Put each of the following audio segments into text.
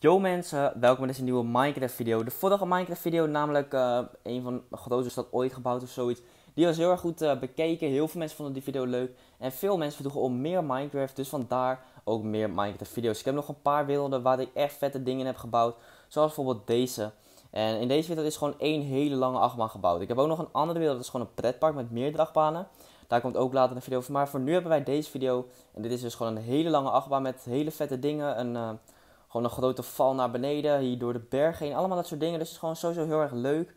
Yo mensen, welkom bij deze nieuwe Minecraft video. De vorige Minecraft video, namelijk uh, een van de grootste stad ooit gebouwd of zoiets. Die was heel erg goed uh, bekeken, heel veel mensen vonden die video leuk. En veel mensen vroegen om meer Minecraft, dus vandaar ook meer Minecraft video's. Ik heb nog een paar werelden waar ik echt vette dingen in heb gebouwd. Zoals bijvoorbeeld deze. En in deze wereld is gewoon één hele lange achtbaan gebouwd. Ik heb ook nog een andere wereld, dat is gewoon een pretpark met meer drachtbanen. Daar komt ook later een video over. Maar voor nu hebben wij deze video. En dit is dus gewoon een hele lange achtbaan met hele vette dingen. Een... Uh, gewoon een grote val naar beneden, hier door de berg heen. Allemaal dat soort dingen. Dus het is gewoon sowieso heel erg leuk.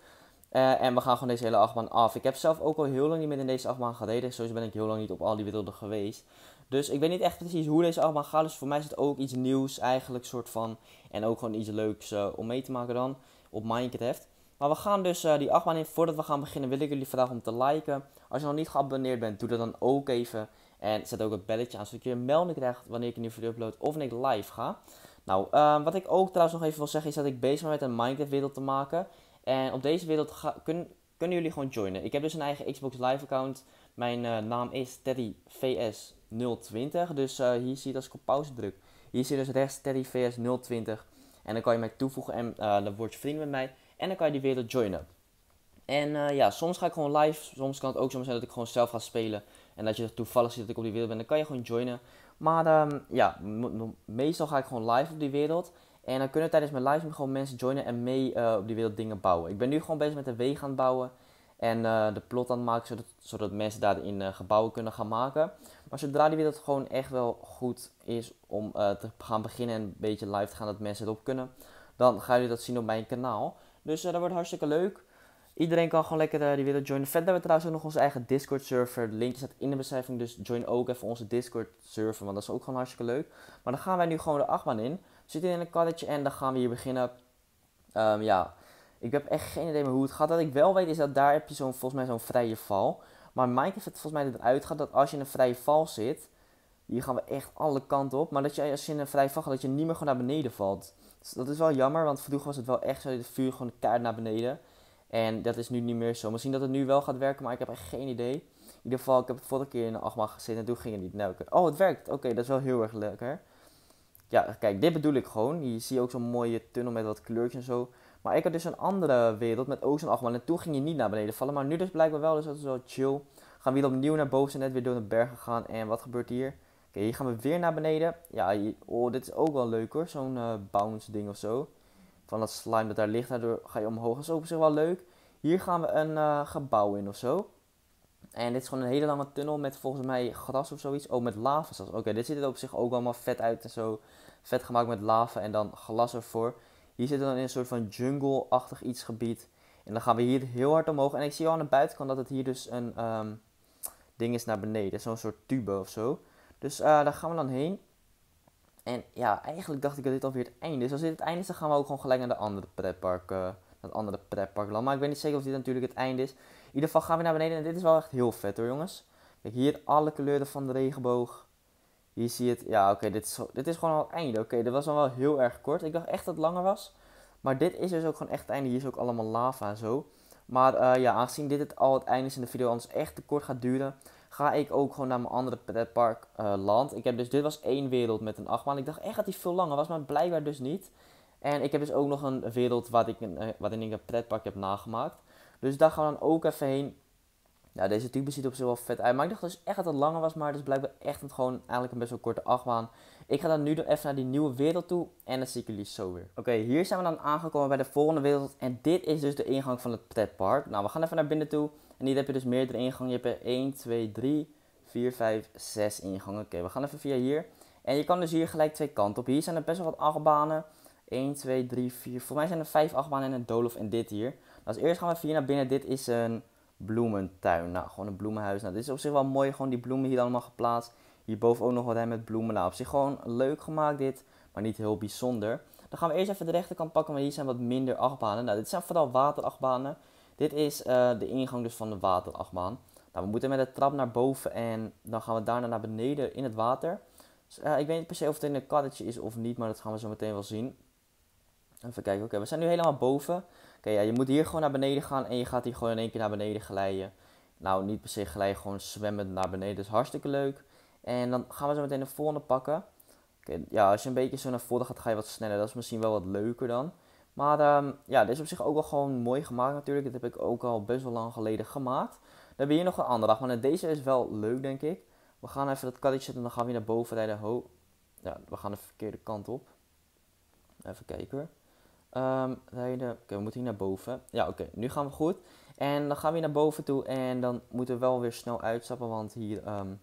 Uh, en we gaan gewoon deze hele achtbaan af. Ik heb zelf ook al heel lang niet meer in deze achtbaan gereden. Sowieso ben ik heel lang niet op al die werelden geweest. Dus ik weet niet echt precies hoe deze achtbaan gaat. Dus voor mij is het ook iets nieuws eigenlijk, soort van. En ook gewoon iets leuks uh, om mee te maken dan op Minecraft. Maar we gaan dus uh, die achtbaan in. Voordat we gaan beginnen wil ik jullie vragen om te liken. Als je nog niet geabonneerd bent, doe dat dan ook even. En zet ook het belletje aan, zodat je een melding krijgt wanneer ik een nieuwe video upload of wanneer ik live ga. Nou, uh, wat ik ook trouwens nog even wil zeggen is dat ik bezig ben met een Minecraft-wereld te maken. En op deze wereld kun, kunnen jullie gewoon joinen. Ik heb dus een eigen Xbox Live account. Mijn uh, naam is TeddyVS020. Dus uh, hier zie je dat ik op pauze druk. Hier zie je dus rechts TeddyVS020. En dan kan je mij toevoegen en dan word je vriend met mij. En dan kan je die wereld joinen. En ja, soms ga ik gewoon live. Soms kan het ook zo zijn dat ik gewoon zelf ga spelen. En dat je toevallig ziet dat ik op die wereld ben. Dan kan je gewoon joinen. Maar um, ja, meestal ga ik gewoon live op die wereld. En dan kunnen tijdens mijn live gewoon mensen joinen en mee uh, op die wereld dingen bouwen. Ik ben nu gewoon bezig met de wegen aan het bouwen. En uh, de plot aan het maken, zodat, zodat mensen daarin uh, gebouwen kunnen gaan maken. Maar zodra die wereld gewoon echt wel goed is om te gaan beginnen en een beetje live te gaan, dat mensen erop kunnen. Dan gaan jullie dat zien op mijn kanaal. Dus dat wordt hartstikke leuk. Iedereen kan gewoon lekker uh, die willen joinen. Verder hebben we trouwens ook nog onze eigen Discord server. De linkje staat in de beschrijving. Dus join ook even onze Discord server. Want dat is ook gewoon hartstikke leuk. Maar dan gaan wij nu gewoon de achtbaan in. We zitten in een karretje en dan gaan we hier beginnen. Um, ja, ik heb echt geen idee meer hoe het gaat. Wat ik wel weet is dat daar heb je zo'n, volgens mij zo'n vrije val. Maar Mike heeft het volgens mij eruit gaat dat als je in een vrije val zit. Hier gaan we echt alle kanten op. Maar dat je als je in een vrije val gaat, dat je niet meer gewoon naar beneden valt. Dus dat is wel jammer, want vroeger was het wel echt zo. Het vuur gewoon kaart naar beneden. En dat is nu niet meer zo. Misschien dat het nu wel gaat werken, maar ik heb echt geen idee. In ieder geval, ik heb het vorige keer in de achtbaan gezeten en toen ging het niet. Nou, oh, het werkt. Oké, dat is wel heel erg lekker. Ja, kijk, dit bedoel ik gewoon. Hier zie je ook zo'n mooie tunnel met wat kleurtjes en zo. Maar ik had dus een andere wereld met ook zo'n achtbaan. En toen ging je niet naar beneden vallen. Maar nu dus blijkbaar wel, dus dat is wel chill. Gaan we weer opnieuw naar boven, net weer door de bergen gaan. En wat gebeurt hier? Oké, hier gaan we weer naar beneden. Ja, oh, dit is ook wel leuk hoor. Zo'n uh, bounce ding of zo van dat slime dat daar ligt. Daardoor ga je omhoog. Dat is op zich wel leuk. Hier gaan we een uh, gebouw in of zo. En dit is gewoon een hele lange tunnel met volgens mij gras of zoiets. Oh, met lava zelfs. Oké, dit ziet er op zich ook allemaal vet uit en zo. Vet gemaakt met lava en dan glas ervoor. Hier zitten we dan in een soort van jungle-achtig iets gebied. En dan gaan we hier heel hard omhoog. En ik zie al aan de buitenkant dat het hier dus een um, ding is naar beneden. Zo'n soort tube of zo. Dus uh, daar gaan we dan heen. En ja, eigenlijk dacht ik dat dit alweer het einde is. Als dit het einde is, dan gaan we ook gewoon gelijk naar de andere pretpark. Uh, het andere pretparkland. Maar ik weet niet zeker of dit natuurlijk het einde is. In ieder geval gaan we naar beneden. En dit is wel echt heel vet hoor, jongens. Kijk, hier alle kleuren van de regenboog. Hier zie je het. Ja, oké, dit, is, dit is gewoon al het einde. Oké, dit was dan wel heel erg kort. Ik dacht echt dat het langer was. Maar dit is dus ook gewoon echt het einde. Hier is ook allemaal lava en zo. Maar uh, ja, aangezien dit het al het einde is in de video, anders echt te kort gaat duren, ga ik ook gewoon naar mijn andere pretpark uh, land. Ik heb dus, dit was één wereld met een achtbaan. Ik dacht echt dat die veel langer was, maar blijkbaar dus niet. En ik heb dus ook nog een wereld waar ik, uh, waarin ik een pretpark heb nagemaakt. Dus daar gaan we dan ook even heen. Ja, deze type ziet op zich wel vet uit. Maar ik dacht dus echt dat het langer was. Maar het is blijkbaar echt een, gewoon eigenlijk een best wel korte achtbaan. Ik ga dan nu even naar die nieuwe wereld toe. En dan zie ik jullie zo weer. Oké, hier zijn we dan aangekomen bij de volgende wereld. En dit is dus de ingang van het pretpark. Nou, we gaan even naar binnen toe. En hier heb je dus meerdere ingangen. Je hebt er 1, 2, 3, 4, 5, 6 ingangen. Oké, we gaan even via hier. En je kan dus hier gelijk twee kanten op. Hier zijn er best wel wat achtbanen. 1, 2, 3, 4. Voor mij zijn er 5 achtbanen en een doolhof en dit hier. Als eerst gaan we hier naar binnen. Dit is een bloementuin. Nou, gewoon een bloemenhuis. Nou, dit is op zich wel mooi. Gewoon die bloemen hier allemaal geplaatst. Hierboven ook nog wat met bloemen. Nou, op zich gewoon leuk gemaakt dit. Maar niet heel bijzonder. Dan gaan we eerst even de rechterkant pakken. Want hier zijn wat minder achtbanen. Nou, dit zijn vooral waterachtbanen. Dit is uh, de ingang dus van de waterachtbaan. Nou, we moeten met de trap naar boven. En dan gaan we daarna naar beneden in het water. Dus, uh, ik weet niet per se of het in een karretje is of niet. Maar dat gaan we zo meteen wel zien. Even kijken, oké, we zijn nu helemaal boven. Oké, ja, je moet hier gewoon naar beneden gaan en je gaat hier gewoon in één keer naar beneden glijden. Nou, niet per se glijden, gewoon zwemmen naar beneden. Dat is hartstikke leuk. En dan gaan we zo meteen de volgende pakken. Oké, ja, als je een beetje zo naar voren gaat, ga je wat sneller. Dat is misschien wel wat leuker dan. Maar ehm, ja, dit is op zich ook wel gewoon mooi gemaakt natuurlijk. Dit heb ik ook al best wel lang geleden gemaakt. Dan hebben we hier nog een andere deze is wel leuk, denk ik. We gaan even dat karretje zetten en dan gaan we weer naar boven rijden. Ho. Ja, we gaan de verkeerde kant op. Even kijken. Um, rijden. Oké, we moeten hier naar boven. Ja, oké. Nu gaan we goed. En dan gaan we weer naar boven toe. En dan moeten we wel weer snel uitstappen. Want hier... Um,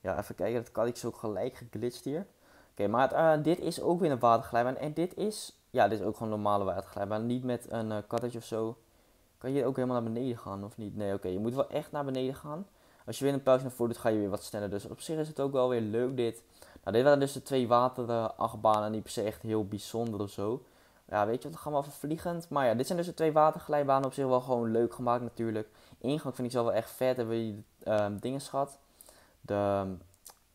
ja, even kijken. Het karretje is ook gelijk geglitst hier. Oké, maar uh, dit is ook weer een waterglijbaan. En dit is... Ja, dit is ook gewoon normale waterglijbaan. Niet met een uh, of zo. Kan je ook helemaal naar beneden gaan of niet? Nee, oké. je moet wel echt naar beneden gaan. Als je weer een pauze naar voren doet, ga je weer wat sneller. Dus op zich is het ook wel weer leuk dit. Nou, dit waren dus de twee waterachtbanen. Niet per se echt heel bijzonder of zo. Ja, weet je dan gaan we even vliegend. Maar ja, dit zijn dus de twee waterglijbanen. Op zich wel gewoon leuk gemaakt natuurlijk. Ingang vind ik zelf wel echt vet. Hebben we um, dingen schat. De ehm,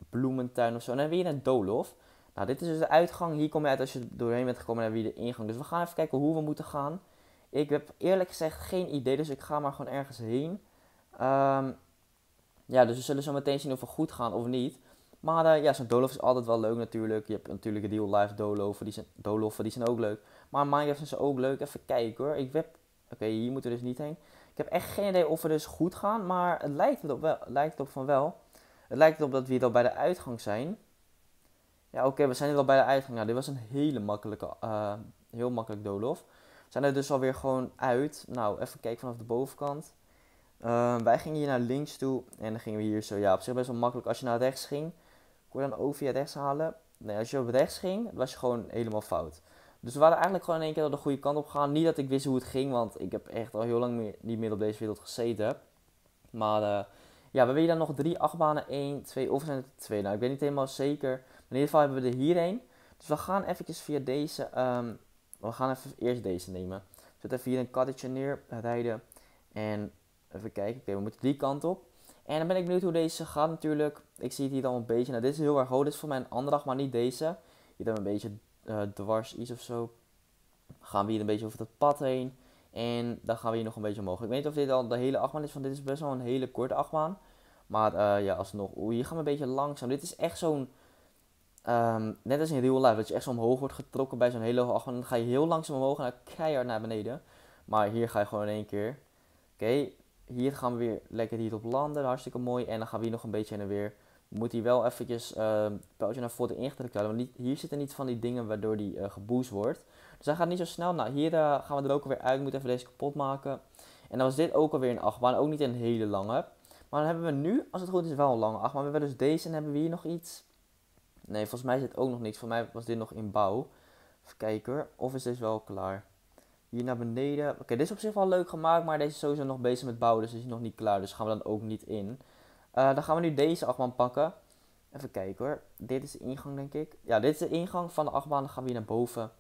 bloementuin of zo. En dan weer een doolhof. Nou, dit is dus de uitgang. Hier kom je uit als je doorheen bent gekomen naar weer de ingang. Dus we gaan even kijken hoe we moeten gaan. Ik heb eerlijk gezegd geen idee, dus ik ga maar gewoon ergens heen. Um, ja, dus we zullen zo meteen zien of we goed gaan of niet. Maar uh, ja, zo'n doolhof is altijd wel leuk natuurlijk. Je hebt natuurlijk real life doolhoffen, die zijn, doolhoffen, die zijn ook leuk. Maar Minecraft is ook leuk. Even kijken hoor. Ik heb... Oké, hier moeten we dus niet heen. Ik heb echt geen idee of we dus goed gaan, maar het lijkt wel, lijkt erop van wel. Het lijkt erop dat we hier al bij de uitgang zijn. Ja, oké, we zijn hier al bij de uitgang. Nou, dit was een hele makkelijke, uh, heel makkelijk doolhof. We zijn er dus alweer gewoon uit. Nou, even kijken vanaf de bovenkant. Uh, wij gingen hier naar links toe en dan gingen we hier zo. Ja, op zich best wel makkelijk. Als je naar rechts ging, kon je dan ook via rechts halen. Nee, als je op rechts ging, was je gewoon helemaal fout. Dus we waren eigenlijk gewoon in één keer de goede kant op gegaan. Niet dat ik wist hoe het ging, want ik heb echt al heel lang meer, niet meer op deze wereld gezeten. Maar uh, ja, we hebben hier dan nog drie achtbanen. 1, 2 of zijn het twee? Nou, ik weet niet helemaal zeker. In ieder geval hebben we er hierheen. Dus we gaan eventjes via deze, um, we gaan even eerst deze nemen. Zet even hier een karretje neer, rijden. En Even kijken. Oké, we moeten die kant op. En dan ben ik benieuwd hoe deze gaat natuurlijk. Ik zie het hier dan een beetje. Nou, dit is heel erg hoog. Dit is voor mij een andere maar niet deze. Hier dan een beetje uh, dwars iets of zo. Gaan we hier een beetje over het pad heen. En dan gaan we hier nog een beetje omhoog. Ik weet niet of dit al de hele achtbaan is, want dit is best wel een hele korte achtbaan. Maar uh, ja, alsnog. Oeh, hier gaan we een beetje langzaam. Dit is echt zo'n... Um, net als in real life, dat je echt zo omhoog wordt getrokken bij zo'n hele hoge. Dan ga je heel langzaam omhoog en dan keihard naar beneden. Maar hier ga je gewoon in één keer. Oké, hier gaan we weer lekker hierop landen. Hartstikke mooi. En dan gaan we hier nog een beetje heen en weer. We moeten hier wel eventjes uh, pijltje naar voren ingedrukt houden. Want hier zitten niet van die dingen waardoor die uh, geboost wordt. Dus hij gaat niet zo snel. Nou, hier uh, gaan we er ook alweer uit. Moet even deze kapot maken. En dan was dit ook alweer een achtbaan. Ook niet een hele lange. Maar dan hebben we nu, als het goed is, wel een lange achtbaan. We hebben dus deze en hebben we hier nog iets. Nee, volgens mij zit ook nog niks. Voor mij was dit nog in bouw. Even kijken hoor. Of is dit wel klaar? Hier naar beneden. Oké, dit is op zich wel leuk gemaakt, maar deze is sowieso nog bezig met bouwen, dus is nog niet klaar. Dus gaan we dan ook niet in. Uh, dan gaan we nu deze achtbaan pakken. Even kijken hoor. Dit is de ingang, denk ik. Ja, dit is de ingang van de achtbaan. Dan gaan we hier naar boven.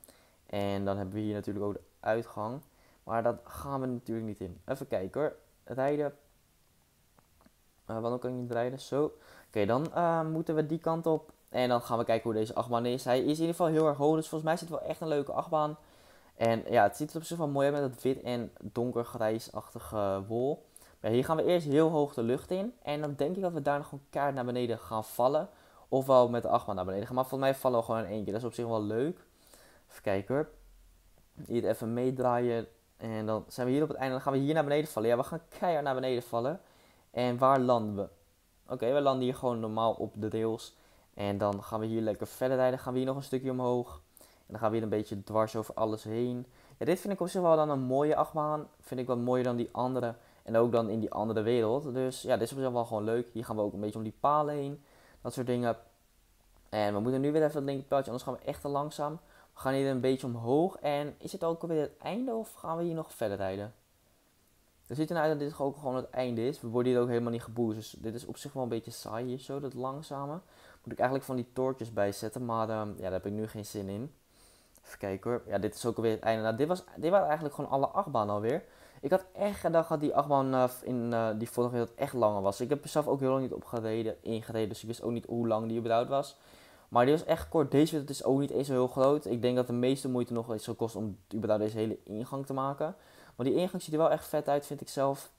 En dan hebben we hier natuurlijk ook de uitgang. Maar dat gaan we natuurlijk niet in. Even kijken hoor. Rijden. Uh, waarom kan ik niet rijden? Zo. Oké, dan uh, moeten we die kant op. En dan gaan we kijken hoe deze achtbaan is. Hij is in ieder geval heel erg hoog. Dus volgens mij het wel echt een leuke achtbaan. En ja, het ziet er op zich wel mooi uit met dat wit en donkergrijsachtige wol. Maar hier gaan we eerst heel hoog de lucht in. En dan denk ik dat we daar nog een kaart naar beneden gaan vallen. Ofwel met de achtbaan naar beneden gaan. Maar volgens mij vallen we gewoon in keer. Dat is op zich wel leuk. Even kijken hoor. Hier even meedraaien. En dan zijn we hier op het einde. Dan gaan we hier naar beneden vallen. Ja, we gaan keihard naar beneden vallen. En waar landen we? Oké, we landen hier gewoon normaal op de rails. En dan gaan we hier lekker verder rijden. Gaan we hier nog een stukje omhoog dan gaan we weer een beetje dwars over alles heen. Dit vind ik op zich wel dan een mooie achtbaan. Vind ik wat mooier dan die andere. En ook dan in die andere wereld. Dus ja, dit is op zich wel gewoon leuk. Hier gaan we ook een beetje om die palen heen. Dat soort dingen. En we moeten nu weer even het linkerpijltje, anders gaan we echt te langzaam. We gaan hier een beetje omhoog. En is het ook alweer het einde of gaan we hier nog verder rijden? Het ziet eruit dat dit ook gewoon het einde is. We worden hier ook helemaal niet geboost. Dus dit is op zich wel een beetje saai hier zo, dat langzame. Moet ik eigenlijk van die toortjes bijzetten. Maar uh, ja, daar heb ik nu geen zin in. Even kijken hoor. Ja, dit is ook alweer het einde. Nou, dit, was, dit waren eigenlijk gewoon alle achtbanen alweer. Ik had echt gedacht dat die achtbaan uh, in uh, die vorige wereld echt langer was. Ik heb er zelf ook heel lang niet opgereden, ingereden. Dus ik wist ook niet hoe lang die überhaupt was. Maar die was echt kort. Deze wereld is ook niet eens zo heel groot. Ik denk dat de meeste moeite nog eens kost om überhaupt deze hele ingang te maken. Maar die ingang ziet er wel echt vet uit, vind ik zelf.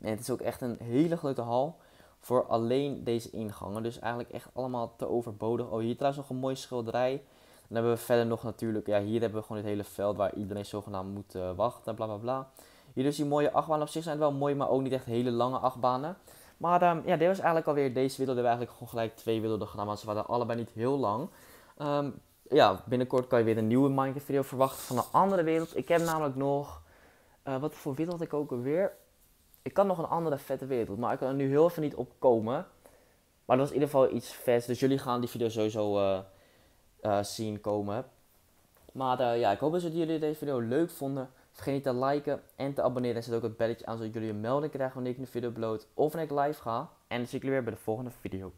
En het is ook echt een hele grote hal. Voor alleen deze ingangen. Dus eigenlijk echt allemaal te overbodig. Oh, hier trouwens nog een mooie schilderij. Dan hebben we verder nog natuurlijk, ja, hier hebben we gewoon het hele veld waar iedereen zogenaamd moet uh, wachten, bla bla. Hier dus die mooie achtbanen. Op zich zijn het wel mooi, maar ook niet echt hele lange achtbanen. Maar um, ja, dit was eigenlijk alweer deze wereld. We hebben eigenlijk gewoon gelijk twee werelden gedaan, maar ze waren allebei niet heel lang. Um, ja, binnenkort kan je weer een nieuwe Minecraft video verwachten van een andere wereld. Ik heb namelijk nog, uh, wat voor wereld had ik ook alweer? Ik kan nog een andere vette wereld, maar ik kan er nu heel even niet op komen. Maar dat was in ieder geval iets vets, dus jullie gaan die video sowieso uh, uh, zien komen. Maar ja, ik hoop dus dat jullie deze video leuk vonden. Vergeet niet te liken en te abonneren. En zet ook het belletje aan zodat jullie een melding krijgen wanneer ik een video upload of wanneer ik live ga. En dan zie ik jullie weer bij de volgende video.